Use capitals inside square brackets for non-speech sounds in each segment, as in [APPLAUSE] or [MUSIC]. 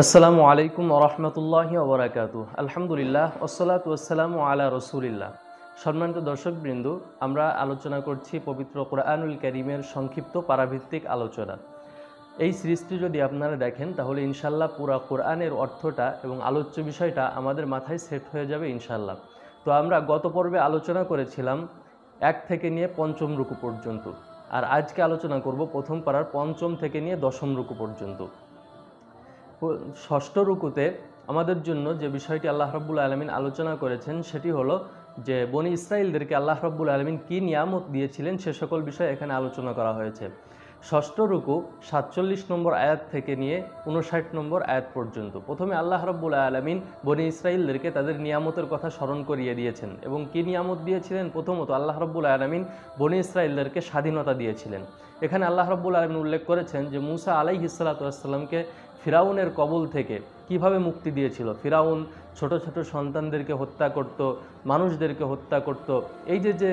আসসালামু আলাইকুম ওরহমতুল্লাহি ওবরাকাতু আলহামদুলিল্লাহ ওসলাত ওসালামু আলা রসুলিল্লাহ। সম্মানিত দর্শকবৃন্দ, আমরা আলোচনা করছি পবিত্র কোরআনুল করিমের সংক্ষিপ্ত পারাভিত্তিক আলোচনা। এই সিরিজটি যদি আপনারা দেখেন, তাহলে ইনশাল্লাহ পুরা কোরআনের অর্থটা এবং আলোচ্য বিষয়টা আমাদের মাথায় সেট হয়ে যাবে ইনশাল্লাহ তো আমরা গত পর্বে আলোচনা করেছিলাম এক থেকে নিয়ে পঞ্চম রুকু পর্যন্ত। আর আজকে আলোচনা করব প্রথম পাড়ার পঞ্চম থেকে নিয়ে দশম রুকু পর্যন্ত। ষষ্ঠ রুকুতে আমাদের জন্য যে বিষয়টি আল্লাহ রব্বুল আলমিন আলোচনা করেছেন, সেটি হলো যে বনি ইসরায়েলদেরকে আল্লাহ রব্বুল আলমিন কী নিয়ামত দিয়েছিলেন, সে সকল বিষয় এখানে আলোচনা করা হয়েছে। ষষ্ঠ রুকু সাতচল্লিশ নম্বর আয়াত থেকে নিয়ে উনষাট নম্বর আয়াত পর্যন্ত। প্রথমে আল্লাহ রব্বুল আলমিন বনি ইসরায়েলদেরকে তাদের নিয়ামতের কথা স্মরণ করিয়ে দিয়েছেন এবং কী নিয়ামত দিয়েছিলেন? প্রথমত আল্লাহ রব্বুল আলমিন বনি ইসরায়েলদেরকে স্বাধীনতা দিয়েছিলেন। এখানে আল্লাহ রব্বুল আলমিন উল্লেখ করেছেন যে মুসা আলাই হিসালাতামকে ফিরাউনের কবল থেকে কীভাবে মুক্তি দিয়েছিল? ফিরাউন ছোট ছোট সন্তানদেরকে হত্যা করত, মানুষদেরকে হত্যা করত। এই যে যে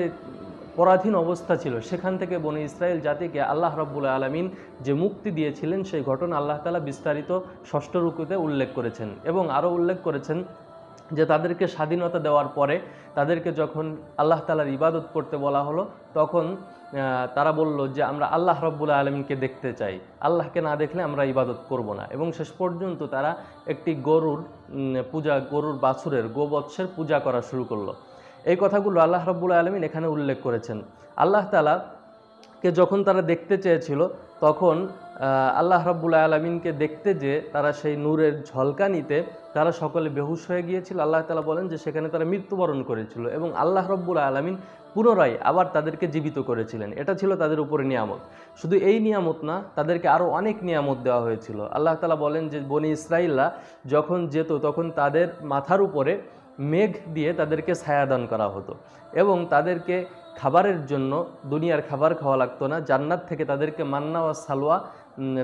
পরাধীন অবস্থা ছিল। সেখান থেকে বনে ইসরায়েল জাতিকে আল্লাহ রব্বুল আলমিন যে মুক্তি দিয়েছিলেন, সেই ঘটনা আল্লাহ তালা বিস্তারিত ষষ্ঠ রুকুতে উল্লেখ করেছেন এবং আরও উল্লেখ করেছেন যে তাদেরকে স্বাধীনতা দেওয়ার পরে তাদেরকে যখন আল্লাহ তালার ইবাদত করতে বলা হলো, তখন তারা বলল যে আমরা আল্লাহ রব্বুল আলমিনকে দেখতে চাই। আল্লাহকে না দেখলে আমরা ইবাদত করব না। এবং শেষ পর্যন্ত তারা একটি গরুর পূজা, গরুর বাছুরের, গোবৎসের পূজা করা শুরু করল। এই কথাগুলো আল্লাহ রব্বুল আলমিন এখানে উল্লেখ করেছেন। আল্লাহ তালা কে যখন তারা দেখতে চেয়েছিল, তখন আল্লাহ রাব্বুল আলমিনকে দেখতে যে তারা সেই নূরের ঝলকানিতে তারা সকলে বেহুশ হয়ে গিয়েছিল। আল্লাহ তালা বলেন যে সেখানে তারা মৃত্যুবরণ করেছিল এবং আল্লাহ রব্বুল আলমিন পুনরায় আবার তাদেরকে জীবিত করেছিলেন। এটা ছিল তাদের উপরে নিয়ামত। শুধু এই নিয়ামত না, তাদেরকে আরও অনেক নিয়ামত দেওয়া হয়েছিল। আল্লাহ তালা বলেন যে বনি ইসরাইল্লা যখন যেত, তখন তাদের মাথার উপরে মেঘ দিয়ে তাদেরকে ছায়াদান করা হতো এবং তাদেরকে খাবারের জন্য, দুনিয়ার খাবার খাওয়া লাগতো না, জান্নাত থেকে তাদেরকে মান্না ও সালোয়া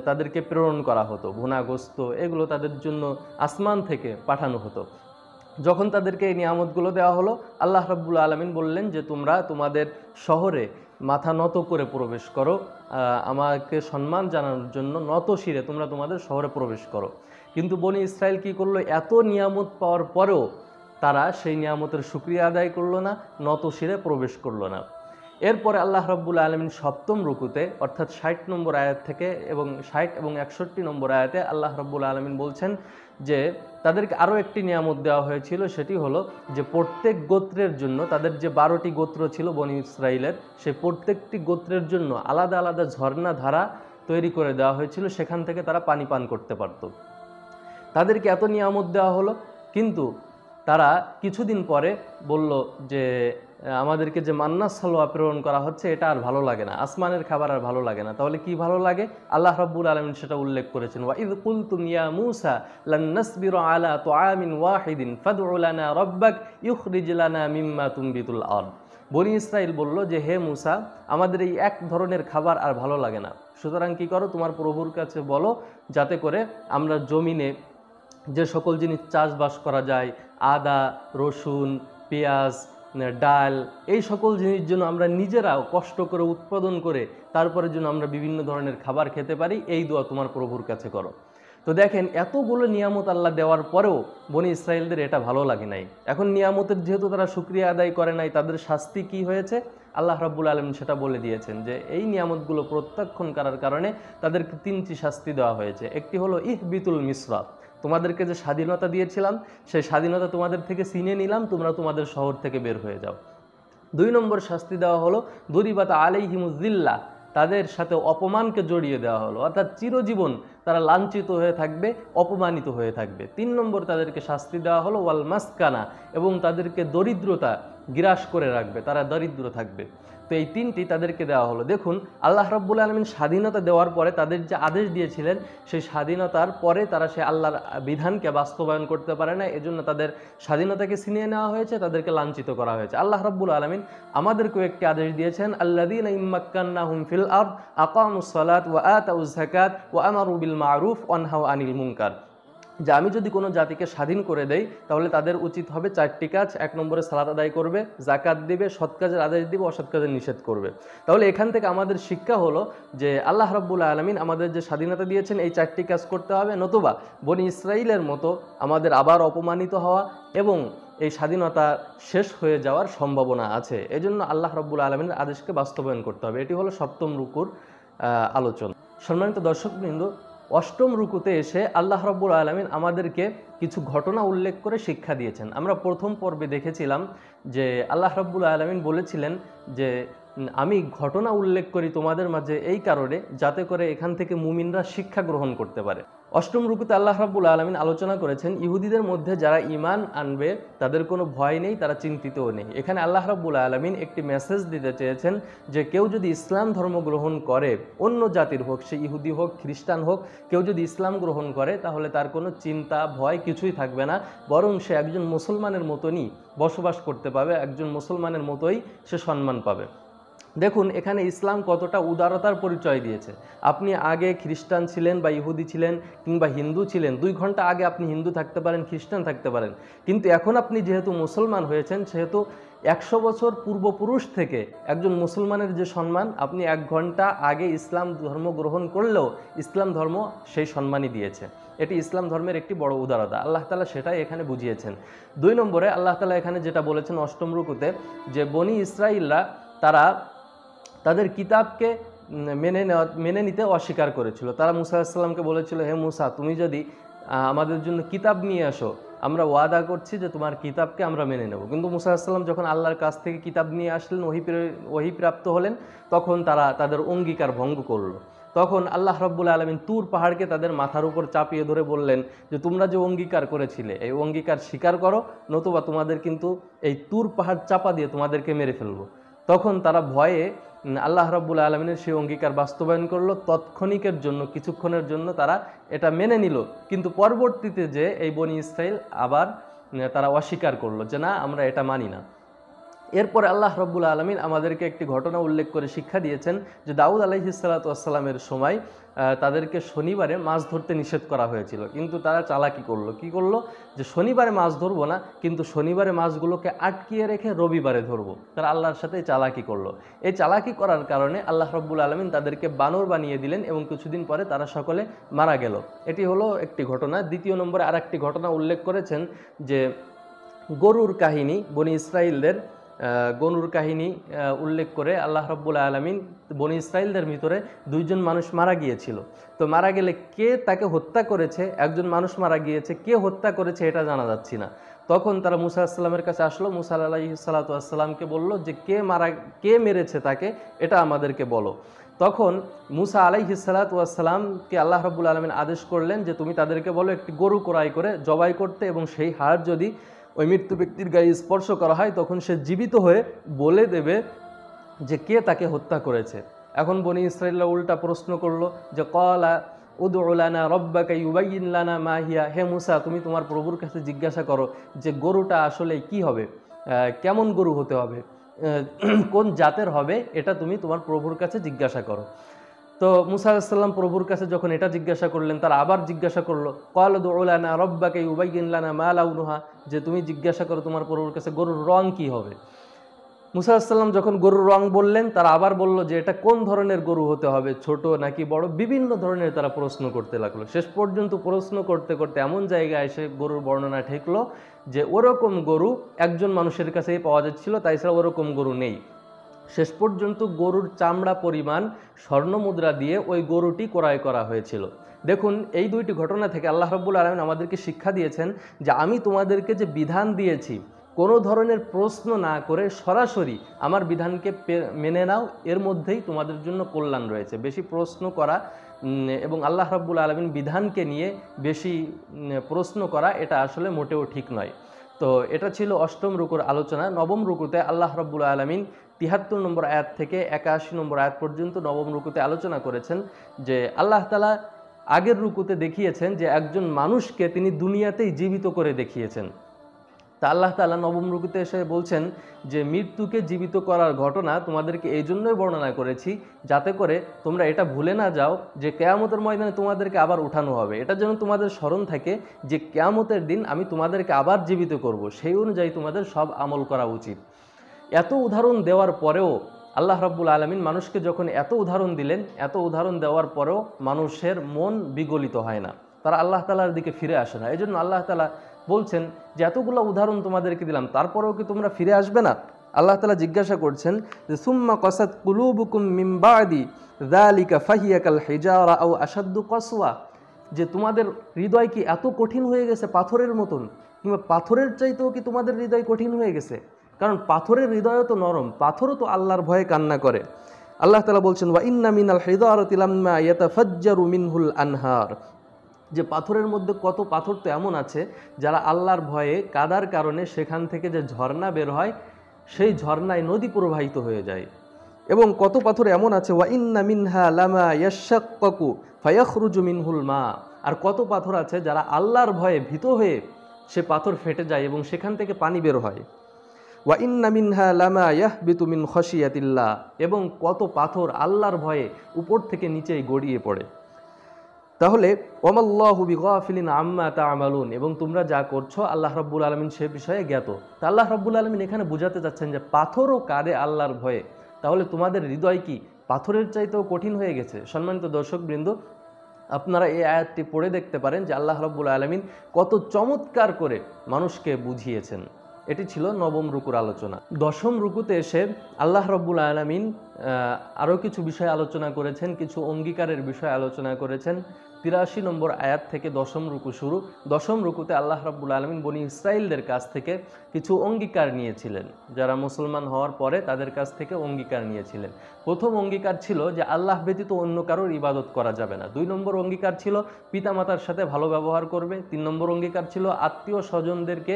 তাদেরকে প্রেরণ করা হতো, ভুনা, গোস্ত, এগুলো তাদের জন্য আসমান থেকে পাঠানো হতো। যখন তাদেরকে এই নিয়ামতগুলো দেওয়া হলো, আল্লাহ রাব্বুল আলমিন বললেন যে, তোমরা তোমাদের শহরে মাথা নত করে প্রবেশ করো আমাকে সম্মান জানানোর জন্য নত শিরে তোমরা তোমাদের শহরে প্রবেশ করো। কিন্তু বনি ইসরায়েল কি করল? এত নিয়ামত পাওয়ার পরেও তারা সেই নিয়ামতের সুক্রিয়া আদায় করল না, নত শিরে প্রবেশ করল না। এরপরে আল্লাহ রব্বুল আলমিন সপ্তম রুকুতে, অর্থাৎ ষাট নম্বর আয়াত থেকে এবং ষাট এবং একষট্টি নম্বর আয়াতে আল্লাহ রব্বুল আলমিন বলছেন যে, তাদেরকে আরও একটি নিয়ামত দেওয়া হয়েছিল, সেটি হলো যে প্রত্যেক গোত্রের জন্য, তাদের যে বারোটি গোত্র ছিল বনি ইসরায়েলের সেই প্রত্যেকটি গোত্রের জন্য আলাদা আলাদা ঝর্ণা ধারা তৈরি করে দেওয়া হয়েছিল, সেখান থেকে তারা পানি পান করতে পারত। তাদেরকে এত নিয়ামত দেওয়া হলো, কিন্তু তারা কিছুদিন পরে বলল যে আমাদেরকে যে মান্না সালোয়া প্রেরণ করা হচ্ছে, এটা আর ভালো লাগে না। আসমানের খাবার আর ভালো লাগে না। তাহলে কি ভালো লাগে? আল্লাহ রব্বুল আলামিন সেটা উল্লেখ করেছেন। ওয়া ইদ কুলতুম ইয়া মূসা, লান নাসবিরু আলা তুআমিন ওয়াহিদিন, ফাদউ লানা রাব্বাক ইখরিজ লানা মিম্মা তুনবিতুল আরদ। বনি ইসরাইল বলল যে, হে মুসা, আমাদের এই এক ধরনের খাবার আর ভালো লাগে না। সুতরাং কি করো, তোমার প্রভুর কাছে বলো, যাতে করে আমরা জমিনে যে সকল জিনিস চাষবাস করা যায়, আদা, রসুন, পেঁয়াজ, ডাল, এই সকল জিনিস জন্য আমরা নিজেরাও কষ্ট করে উৎপাদন করে তারপরে যেন আমরা বিভিন্ন ধরনের খাবার খেতে পারি, এই দোয়া তোমার প্রভুর কাছে করো। তো দেখেন, এতগুলো নিয়ামত আল্লাহ দেওয়ার পরেও বনি ইসরায়েলদের এটা ভালো লাগে নাই। এখন নিয়ামতের যেহেতু তারা সুক্রিয়া আদায় করে নাই, তাদের শাস্তি কি হয়েছে? আল্লাহ রাব্বুল আলম সেটা বলে দিয়েছেন যে, এই নিয়ামতগুলো প্রত্যাখ্যান করার কারণে তাদেরকে তিনটি শাস্তি দেওয়া হয়েছে। একটি হলো ইহ বিতুল মিসরা তোমাদেরকে যে স্বাধীনতা দিয়েছিলাম, সেই স্বাধীনতা তোমাদের থেকে ছিনে নিলাম, তোমরা তোমাদের শহর থেকে বের হয়ে যাও। দুই নম্বর শাস্তি দেওয়া হলো, দরিবাতা আলাইহিমুজিল্লা তাদের সাথে অপমানকে জড়িয়ে দেওয়া হলো। অর্থাৎ চিরজীবন তারা লাঞ্ছিত হয়ে থাকবে, অপমানিত হয়ে থাকবে। তিন নম্বর তাদেরকে শাস্তি দেওয়া হলো, ওয়াল মাসকানা, এবং তাদেরকে দরিদ্রতা গ্রাস করে রাখবে, তারা দরিদ্র থাকবে। তো এই তিনটি তাদেরকে দেওয়া হলো। দেখুন, আল্লাহ রব্বুল আলমিন স্বাধীনতা দেওয়ার পরে তাদের যে আদেশ দিয়েছিলেন, সেই স্বাধীনতার পরে তারা সেই আল্লাহর বিধানকে বাস্তবায়ন করতে পারে না এজন্য তাদের স্বাধীনতাকে ছিনিয়ে নেওয়া হয়েছে, তাদেরকে লাঞ্ছিত করা হয়েছে। আল্লাহ রব্বুল আলমিন আমাদেরকেও একটি আদেশ দিয়েছেন আল্লাদিন ইম্মাক্কান্না হুম ফিল আর্দ, আকামুস সালাত ওয়া আতাউজ যাকাত ওয়া আমারু বিল মারুফ ওয়ানহাউ আনিল মুনকার। যে আমি যদি কোনো জাতিকে স্বাধীন করে দেই, তাহলে তাদের উচিত হবে চারটি কাজ। এক নম্বরে সালাত আদায় করবে জাকাত দিবে, সৎ কাজের আদেশ দিবে, অসৎ কাজের নিষেধ করবে। তাহলে এখান থেকে আমাদের শিক্ষা হলো যে আল্লাহ রাব্বুল আলমিন আমাদের যে স্বাধীনতা দিয়েছেন, এই চারটি কাজ করতে হবে। নতুবা বনি ইসরাইলের মতো আমাদের আবার অপমানিত হওয়া এবং এই স্বাধীনতা শেষ হয়ে যাওয়ার সম্ভাবনা আছে। এজন্য আল্লাহ রব্বুল আলমিনের আদেশকে বাস্তবায়ন করতে হবে। এটি হলো সপ্তম রুকুর আলোচনা। সম্মানিত দর্শকবৃন্দ অষ্টম রুকুতে এসে আল্লাহ রব্বুল আলমিন আমাদেরকে কিছু ঘটনা উল্লেখ করে শিক্ষা দিয়েছেন। আমরা প্রথম পর্বে দেখেছিলাম যে আল্লাহ রব্বুল আলমিন বলেছিলেন যে, আমি ঘটনা উল্লেখ করি তোমাদের মাঝে এই কারণে যাতে করে এখান থেকে মুমিনরা শিক্ষা গ্রহণ করতে পারে। অষ্টম রুকুতে আল্লাহ রাব্বুল আলমিন আলোচনা করেছেন, ইহুদিদের মধ্যে যারা ইমান আনবে, তাদের কোনো ভয় নেই, তারা চিন্তিতও নেই। এখানে আল্লাহ রাব্বুল আলমিন একটি মেসেজ দিতে চেয়েছেন যে, কেউ যদি ইসলাম ধর্ম গ্রহণ করে, অন্য জাতির হোক, সে ইহুদি হোক, খ্রিস্টান হোক, কেউ যদি ইসলাম গ্রহণ করে, তাহলে তার কোনো চিন্তা, ভয় কিছুই থাকবে না, বরং সে একজন মুসলমানের মতনই বসবাস করতে পাবে, একজন মুসলমানের মতোই সে সম্মান পাবে। দেখুন, এখানে ইসলাম কতটা উদারতার পরিচয় দিয়েছে। আপনি আগে খ্রিস্টান ছিলেন বা ইহুদি ছিলেন কিংবা হিন্দু ছিলেন, দুই ঘণ্টা আগে আপনি হিন্দু থাকতে পারেন, খ্রিস্টান থাকতে পারেন। কিন্তু এখন আপনি যেহেতু মুসলমান হয়েছেন, সেহেতু একশো বছর পূর্বপুরুষ থেকে একজন মুসলমানের যে সম্মান, আপনি এক ঘণ্টা আগে ইসলাম ধর্ম গ্রহণ করলেও ইসলাম ধর্ম সেই সম্মানই দিয়েছে। এটি ইসলাম ধর্মের একটি বড় উদারতা। আল্লাহ তালা সেটাই এখানে বুঝিয়েছেন। দুই নম্বরে আল্লাহ তালা এখানে যেটা বলেছেন অষ্টম রুকুতে, যে বনি ইসরাইলরা তারা তাদের কিতাবকে মেনে নেওয়া, মেনে নিতে অস্বীকার করেছিল। তারা মুসা আসসালামকে বলেছিল, হে মুসা, তুমি যদি আমাদের জন্য কিতাব নিয়ে আসো, আমরা ওয়াদা করছি যে তোমার কিতাবকে আমরা মেনে নেব। কিন্তু মুসা আসসালাম যখন আল্লাহর কাছ থেকে কিতাব নিয়ে আসলেন ওহি প্রাপ্ত হলেন, তখন তারা তাদের অঙ্গীকার ভঙ্গ করল। তখন আল্লাহ রব্বুল আলমিন তুর পাহাড়কে তাদের মাথার উপর চাপিয়ে ধরে বললেন যে, তোমরা যে অঙ্গীকার করেছিলে, এই অঙ্গীকার স্বীকার করো, নতুবা তোমাদের কিন্তু এই তুর পাহাড় চাপা দিয়ে তোমাদেরকে মেরে ফেলব। তখন তারা ভয়ে আল্লাহ রব্বুল আলমিনের সেই অঙ্গীকার বাস্তবায়ন করল। তৎক্ষণিকের জন্য, কিছুক্ষণের জন্য তারা এটা মেনে নিল। কিন্তু পরবর্তীতে যে এই বনি ইসরায়েল আবার তারা অস্বীকার করল যে, না, আমরা এটা মানি না। এরপরে আল্লাহ রব্বুল আলমিন আমাদেরকে একটি ঘটনা উল্লেখ করে শিক্ষা দিয়েছেন যে দাউদ আলহিসাল্লাতামের সময় তাদেরকে শনিবারে মাছ ধরতে নিষেধ করা হয়েছিল। কিন্তু তারা চালাকি করল। কি করল? যে শনিবারে মাছ ধরবো না, কিন্তু শনিবারে মাছগুলোকে আটকিয়ে রেখে রবিবারে ধরবো। তারা আল্লাহর সাথে চালাকি করল। এই চালাকি করার কারণে আল্লাহ রব্বুল আলমিন তাদেরকে বানর বানিয়ে দিলেন এবং কিছুদিন পরে তারা সকলে মারা গেল। এটি হলো একটি ঘটনা। দ্বিতীয় নম্বরে আর একটি ঘটনা উল্লেখ করেছেন যে গরুর কাহিনী বনি ইসরায়েলদের গরুর কাহিনী উল্লেখ করে আল্লাহ রব্বুল আলমিন বনি ইসরায়েলদের ভিতরে দুইজন মানুষ মারা গিয়েছিল। তো মারা গেলে কে তাকে হত্যা করেছে, একজন মানুষ মারা গিয়েছে, কে হত্যা করেছে এটা জানা যাচ্ছি না। তখন তারা মুসা আসসালামের কাছে আসলো, মুসা আলাহি সাল্লাতামকে বলল যে, কে মারা, কে মেরেছে তাকে? এটা আমাদেরকে বলো। তখন মুসা আলাইহি সালাতামকে আল্লাহ রব্বুল আলমিন আদেশ করলেন যে, তুমি তাদেরকে বলো, একটি গরু ক্রয় করে জবাই করতে এবং সেই হাড় যদি ওই মৃত্যু ব্যক্তির গায়ে স্পর্শ করা হয়, তখন সে জীবিত হয়ে বলে দেবে যে কে তাকে হত্যা করেছে। এখন বনি ইসরায়েলরা উল্টা প্রশ্ন করল যে, কলা উদুলানা রব্বাকা ইউবাইন লানা মাহিয়া হে মুসা, তুমি তোমার প্রভুর কাছে জিজ্ঞাসা করো যে, গরুটা আসলে কি হবে? কেমন গরু হতে হবে? [CLEARS THROAT] কোন জাতের হবে? এটা তুমি তোমার প্রভুর কাছে জিজ্ঞাসা করো। তো মুসা আলাহিসাল্লাম প্রভুর কাছে যখন এটা জিজ্ঞাসা করলেন, তারা আবার জিজ্ঞাসা করল কল দৌলানা রব্বাকে উবাইন লানা মা লাউনুহা যে তুমি জিজ্ঞাসা করো তোমার প্রভুর কাছে গরুর রং কি হবে। মুসা আসসালাম যখন গরুর রং বললেন, তারা আবার বলল যে এটা কোন ধরনের গরু হতে হবে, ছোট নাকি বড়, বিভিন্ন ধরনের তারা প্রশ্ন করতে লাগল। শেষ পর্যন্ত প্রশ্ন করতে করতে এমন জায়গায় এসে গরুর বর্ণনা ঠেকলো যে, ওরকম গরু একজন মানুষের কাছেই পাওয়া যাচ্ছিল, তাই ছাড়া ওরকম গরু নেই। শেষ পর্যন্ত গরুর চামড়া পরিমাণ স্বর্ণমুদ্রা দিয়ে ওই গরুটি ক্রয় করা হয়েছিল। দেখুন, এই দুইটি ঘটনা থেকে আল্লাহ রব্বুল আলমিন আমাদেরকে শিক্ষা দিয়েছেন যে আমি তোমাদেরকে যে বিধান দিয়েছি, কোনো ধরনের প্রশ্ন না করে সরাসরি আমার বিধানকে মেনে নাও, এর মধ্যেই তোমাদের জন্য কল্যাণ রয়েছে। বেশি প্রশ্ন করা এবং আল্লাহ রাব্বুল আলমিন বিধানকে নিয়ে বেশি প্রশ্ন করা, এটা আসলে মোটেও ঠিক নয়। তো এটা ছিল অষ্টম রুকুর আলোচনা। নবম রুকুতে আল্লাহ রাব্বুল আলমিন তিহাত্তর নম্বর আয়াত থেকে একাশি নম্বর আয়াত পর্যন্ত নবম রুকুতে আলোচনা করেছেন যে আল্লাহ তালা আগের রুকুতে দেখিয়েছেন যে একজন মানুষকে তিনি দুনিয়াতেই জীবিত করে দেখিয়েছেন। তা আল্লাহ তালা নবম রুকুতে এসে বলছেন যে মৃত্যুকে জীবিত করার ঘটনা তোমাদেরকে এই জন্যই বর্ণনা করেছি যাতে করে তোমরা এটা ভুলে না যাও যে কেয়ামতের ময়দানে তোমাদেরকে আবার উঠানো হবে। এটা যেন তোমাদের স্মরণ থাকে যে কেয়ামতের দিন আমি তোমাদেরকে আবার জীবিত করব। সেই অনুযায়ী তোমাদের সব আমল করা উচিত। এত উদাহরণ দেওয়ার পরেও আল্লাহ রাব্বুল আলমিন মানুষকে যখন এত উদাহরণ দিলেন, এত উদাহরণ দেওয়ার পরেও মানুষের মন বিগলিত হয় না। তারা আল্লাহ তালার দিকে ফিরে আসে না। এই জন্য আল্লাহ তালা বলছেন যে, এতগুলো উদাহরণ তোমাদেরকে দিলাম, তারপরেও কি তোমরা ফিরে আসবে না? আল্লাহ তালা জিজ্ঞাসা করছেন যে, সুম্মা কসাদ কুলুবুকুম মিম্বাদি দালিকা ফাহিয়াকাল হেজারা ও আসাদ্দু কসওয়া? যে, তোমাদের হৃদয় কি এত কঠিন হয়ে গেছে পাথরের মতন? কিংবা পাথরের চাইতেও কি তোমাদের হৃদয় কঠিন হয়ে গেছে? কারণ পাথরের হৃদয়ও তো নরম, পাথরও তো আল্লাহর ভয়ে কান্না করে। আল্লাহ তালা বলছেন, ওয়া ইন্না মিনাল হৃদয়তিলাম্মা ইয়াতাফাজ্জারু মিনহুল আনহার। যে পাথরের মধ্যে কত পাথর তো এমন আছে, যারা আল্লাহর ভয়ে কাদার কারণে সেখান থেকে যে ঝর্ণা বের হয়, সেই ঝর্ণায় নদী প্রবাহিত হয়ে যায়। এবং কত পাথর এমন আছে, ওয়া ইন্না মিনহা লামা ইয়াশাক্কাকু ফায়াখরুজু মিনহুল মা। আর কত পাথর আছে, যারা আল্লাহর ভয়ে ভীত হয়ে সে পাথর ফেটে যায় এবং সেখান থেকে পানি বের হয়। ওয়া ইন্না মিনহা লামা ইয়াহবিতু মিন খশিয়াতিল্লাহ, এবং কত পাথর আল্লাহর ভয়ে উপর থেকে নিচেই গড়িয়ে পড়ে। তাহলে, ওমাল্লাহু বিগাফিলিন আম্মা তা'মালুন, এবং তোমরা যা করছ আল্লাহ রাব্বুল আলামিন সে বিষয়ে জ্ঞাত। তা আল্লাহ রাব্বুল আলামিন এখানে বোঝাতে চাচ্ছেন যে পাথরও কাঁদে আল্লাহর ভয়ে। তাহলে তোমাদের হৃদয় কি পাথরের চাইতেও কঠিন হয়ে গেছে? সম্মানিত দর্শকবৃন্দ, আপনারা এই আয়াতটি পড়ে দেখতে পারেন যে আল্লাহ রাব্বুল আলামিন কত চমৎকার করে মানুষকে বুঝিয়েছেন। এটি ছিল নবম রুকুর আলোচনা। দশম রুকুতে এসে আল্লাহ রব্বুল আলমিন আরও কিছু বিষয় আলোচনা করেছেন, কিছু অঙ্গীকারের বিষয় আলোচনা করেছেন। তিরাশি নম্বর আয়াত থেকে দশম রুকু শুরু। দশম রুকুতে আল্লাহ রাব্বুল আলমিন বনি ইসরায়েলদের কাছ থেকে কিছু অঙ্গীকার নিয়েছিলেন। যারা মুসলমান হওয়ার পরে তাদের কাছ থেকে অঙ্গীকার নিয়েছিলেন। প্রথম অঙ্গীকার ছিল যে আল্লাহ ব্যতীত অন্য কারোর ইবাদত করা যাবে না। দুই নম্বর অঙ্গীকার ছিল পিতামাতার সাথে ভালো ব্যবহার করবে। তিন নম্বর অঙ্গীকার ছিল আত্মীয় স্বজনদেরকে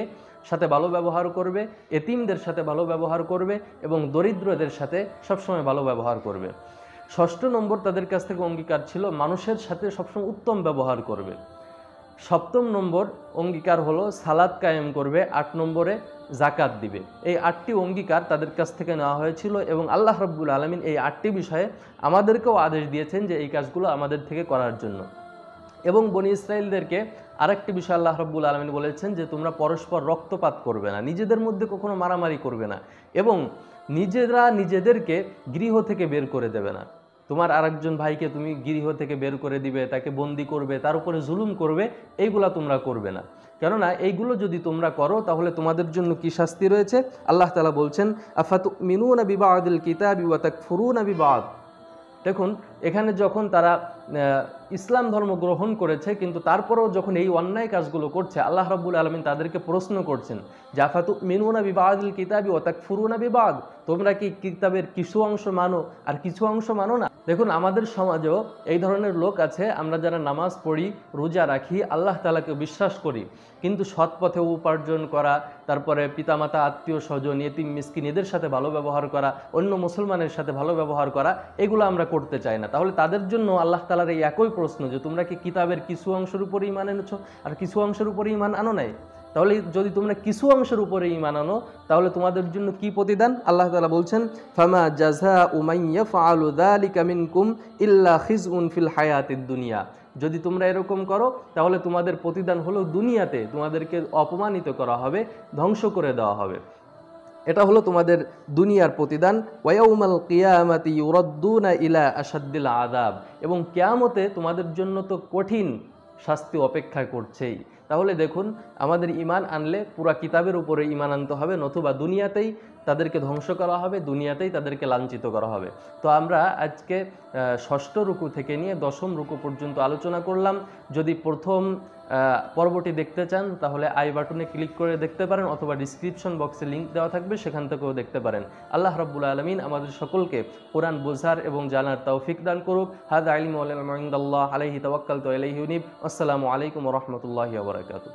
সাথে ভালো ব্যবহার করবে, এতিমদের সাথে ভালো ব্যবহার করবে এবং দরিদ্রদের সাথে সবসময় ভালো ব্যবহার করবে। ষষ্ঠ নম্বর তাদের কাছ থেকে অঙ্গীকার ছিল, মানুষের সাথে সবসময় উত্তম ব্যবহার করবে। সপ্তম নম্বর অঙ্গীকার হলো সালাদ কায়েম করবে, আট নম্বরে জাকাত দিবে। এই আটটি অঙ্গীকার তাদের কাছ থেকে নেওয়া হয়েছিল এবং আল্লাহ রব্বুল আলমিন এই আটটি বিষয়ে আমাদেরকেও আদেশ দিয়েছেন যে এই কাজগুলো আমাদের থেকে করার জন্য। এবং বনি ইসরায়েলদেরকে আরেকটি বিষয় আল্লাহ রব্বুল আলমিন বলেছেন যে, তোমরা পরস্পর রক্তপাত করবে না, নিজেদের মধ্যে কখনো মারামারি করবে না এবং নিজেরা নিজেদেরকে গৃহ থেকে বের করে দেবে না। তোমার আরেকজন ভাইকে তুমি গৃহ থেকে বের করে দিবে, তাকে বন্দি করবে, তার উপরে জুলুম করবে, এইগুলা তোমরা করবে না। কেননা এইগুলো যদি তোমরা করো, তাহলে তোমাদের জন্য কি শাস্তি রয়েছে? আল্লাহ তালা বলছেন আফাত মিনু নবী বাদিল কিতাবি ফুরু না বিবাদ? দেখুন এখানে যখন তারা ইসলাম ধর্ম গ্রহণ করেছে, কিন্তু তারপরেও যখন এই অন্যায় কাজগুলো করছে, আল্লাহ রাব্বুল আলমিন তাদেরকে প্রশ্ন করছেন জাফাতু মিনুনা বিবাদিল কিতাবি ও তাক ফুরুনা বিবাদ? তোমরা কি কিতাবের কিছু অংশ মানো আর কিছু অংশ মানো না? দেখুন, আমাদের সমাজেও এই ধরনের লোক আছে, আমরা যারা নামাজ পড়ি, রোজা রাখি, আল্লাহ তালাকে বিশ্বাস করি। কিন্তু সৎ পথে উপার্জন করা, তারপরে পিতামাতা, আত্মীয় স্বজন এতিম মিসকিন, এদের সাথে ভালো ব্যবহার করা, অন্য মুসলমানের সাথে ভালো ব্যবহার করা, এগুলো আমরা করতে চাই না। তাহলে তাদের জন্য আল্লাহ তালার এই একই প্রশ্ন যে তোমরা কি কিতাবের কিছু অংশের উপরে ইমান এনেছো? আর কিছু অংশের উপরে ইমান আনো নাই? তাহলে যদি তোমরা কিছু অংশের উপরে ইমান আনো, তাহলে তোমাদের জন্য কি প্রতিদান? আল্লাহ তালা বলছেন, ফামা জাজা উমাইয়া ফালু দালিকা মিনকুম ইল্লা খিজউন ফিল হায়াতিদ দুনিয়া। যদি তোমরা এরকম করো, তাহলে তোমাদের প্রতিদান হলো দুনিয়াতে। তোমাদেরকে অপমানিত করা হবে, ধ্বংস করে দেওয়া হবে। এটা হলো তোমাদের দুনিয়ার প্রতিদান। ওয়াউমাল কিয়ামাতি ইউরদ্দুনা ইলা আসাদ্দিল আদাব এবং কেয়ামতে তোমাদের জন্য তো কঠিন শাস্তি অপেক্ষা করছেই। তাহলে দেখুন, আমাদের ইমান আনলে পুরা কিতাবের উপরে ইমান আনতে হবে, নতুবা দুনিয়াতেই তাদেরকে ধ্বংস করা হবে, দুনিয়াতেই তাদেরকে লাঞ্ছিত করা হবে। তো আমরা আজকে ষষ্ঠ রুকু থেকে নিয়ে দশম রুকু পর্যন্ত আলোচনা করলাম। যদি প্রথম পর্বটি দেখতে চান, তাহলে আই বাটনে ক্লিক করে দেখতে পারেন অথবা ডিসক্রিপশন বক্সে লিঙ্ক দেওয়া থাকবে, সেখান থেকেও দেখতে পারেন। আল্লাহ রব্বুল আলমিন আমাদের সকলকে কোরআন বোঝার এবং জানার তৌফিক দান করুক। হাদ আলিম আলহিম আলহি তওয়াক্কাল তো আলহিউনিব আসসালামু আলাইকুম রহমতুল্লাহ বরকাতু